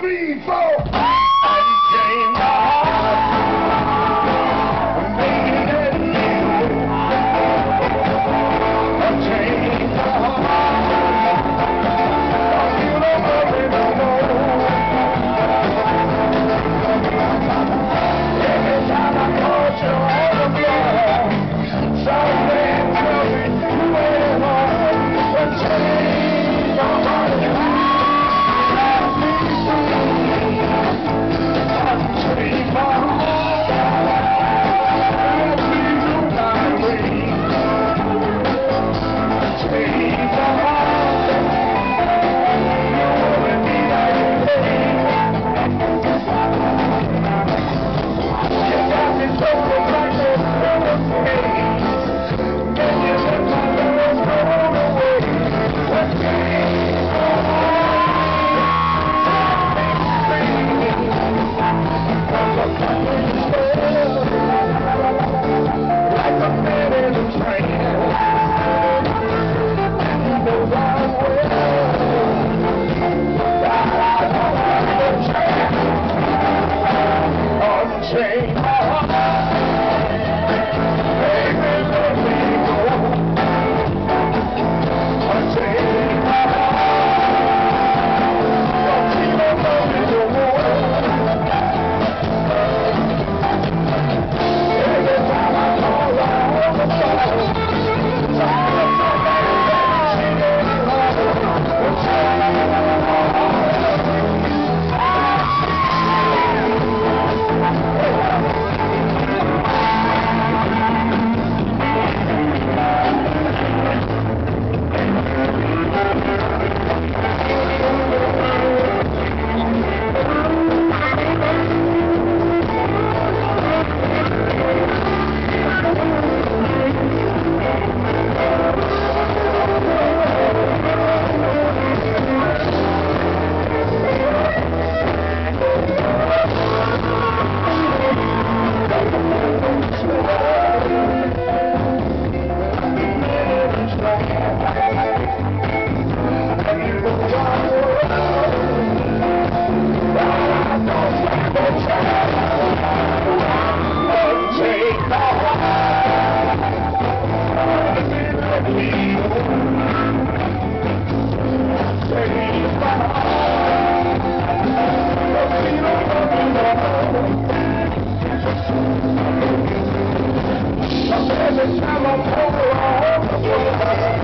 three, four. the time I'm a